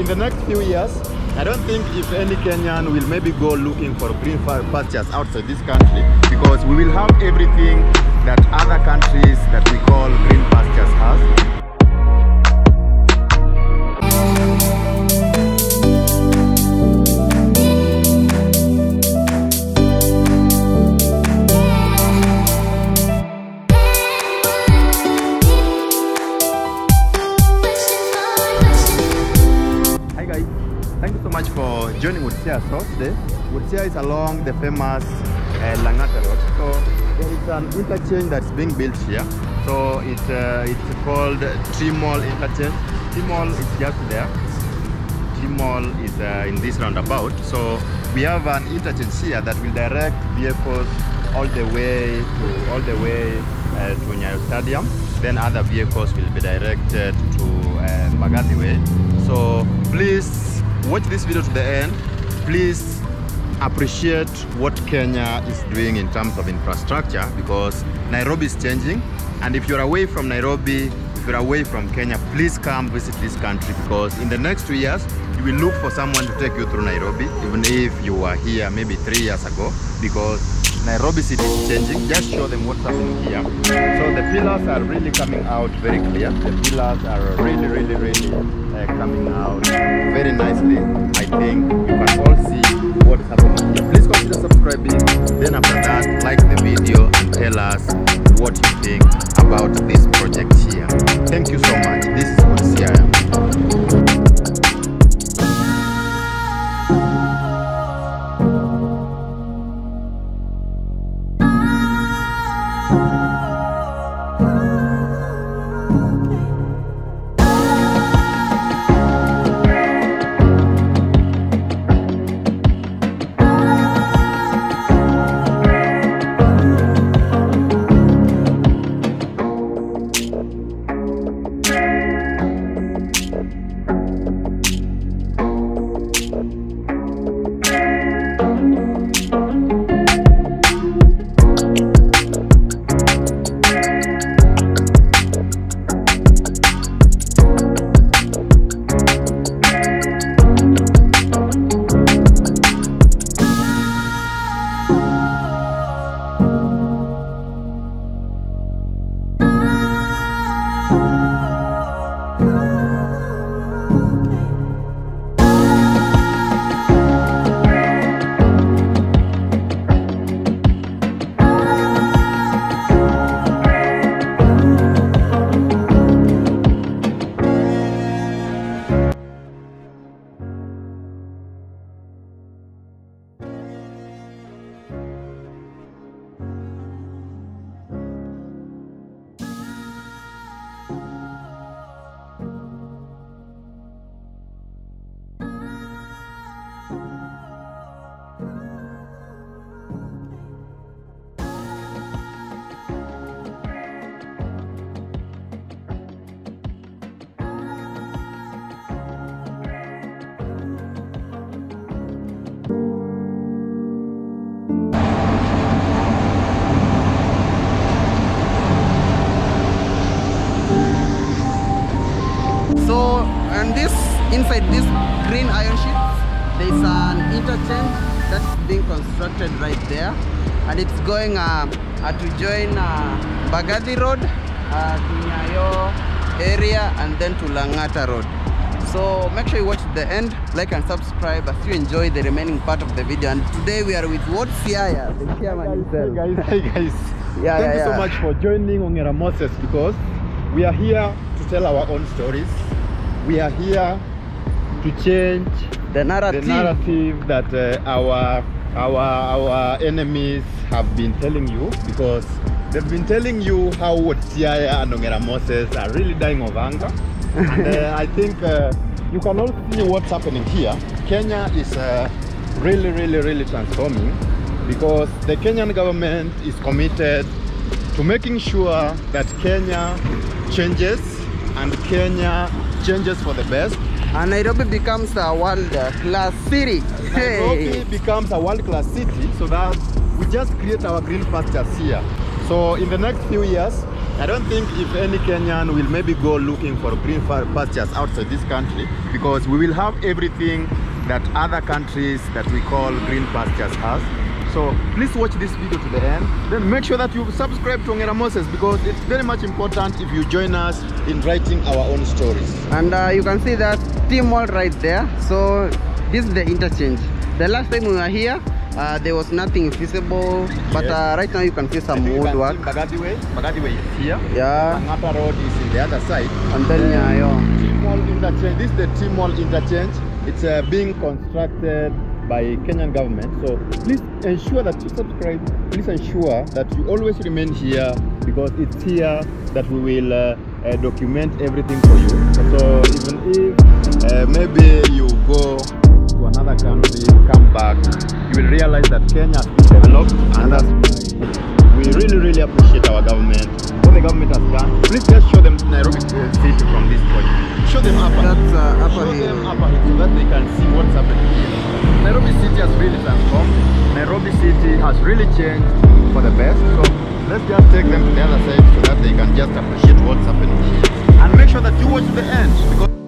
in the next few years, I don't think if any Kenyan will maybe go looking for green pastures outside this country because we will have everything that other countries that we call green pastures has. Woodsea Source today. Is along the famous uh, Langata Road. So there is an interchange that's being built here. So it, uh, it's called T-Mall Interchange. T-Mall is just there. T-Mall is uh, in this roundabout. So we have an interchange here that will direct vehicles all the way to all the way uh, to Nyayo Stadium. Then other vehicles will be directed to uh, Way. So please watch this video to the end. Please appreciate what Kenya is doing in terms of infrastructure because Nairobi is changing. And if you're away from Nairobi, if you're away from Kenya, please come visit this country because in the next two years, you will look for someone to take you through Nairobi, even if you were here maybe three years ago, because Nairobi city is changing. Just show them what's happening here. So the pillars are really coming out very clear. The pillars are really, really, really uh, coming out very nicely. I think you can all see what is happening here. Please consider subscribing. Then after that, like the video and tell us what you think about this project here. Thank you so much. This is Wuod Siaya. Inside this green iron sheet, there's an interchange that's being constructed right there, and it's going uh, uh, to join uh, Mbagathi Road, uh, to Nyayo area, and then to Langata Road. So make sure you watch the end, like and subscribe as you enjoy the remaining part of the video. And today we are with Wuod Siaya, the chairman Hey himself. guys, hey guys. Yeah, Thank yeah, you so much for joining Ongera Moses because we are here to tell our own stories. We are here to change The narrative. the narrative that uh, our our our enemies have been telling you because they've been telling you how what Siaya and Ongera Moses are really dying of anger. and uh, I think uh, you can all see what's happening here. Kenya is uh, really, really, really transforming because the Kenyan government is committed to making sure that Kenya changes and Kenya changes for the best. And Nairobi becomes a world uh, class city. Nairobi Hey. becomes a world-class city so that we just create our green pastures here. So in the next few years, I don't think if any Kenyan will maybe go looking for green pastures outside this country because we will have everything that other countries that we call green pastures has. So please watch this video to the end. Then make sure that you subscribe to Ongera Moses because it's very much important if you join us in writing our own stories. And uh, you can see that T Mall right there. So this is the interchange. The last time we were here, uh, there was nothing visible, but Yes. uh, right now you can see some woodwork. Mbagathi Way. Mbagathi Way is here. Yeah, Langata Road is in the other side. and then Nyayo. T-Mall interchange. This is the T-Mall interchange. It's uh, being constructed by Kenyan government. So please ensure that you subscribe. Please ensure that you always remain here because it's here that we will uh, document everything for you. So even if uh, maybe you go to another country, come back, you will realize that Kenya has been developed and that's why we really, really appreciate our government. What the government has done. Please just show them Nairobi uh, city from this point. Show them upper. That's uh, upper Show them hill. upper so that they can see what's happening here. Nairobi city has really transformed. Nairobi city has really changed for the best. So Let's just take them to the other side so that they can just appreciate what's happening here. And make sure that you watch the end because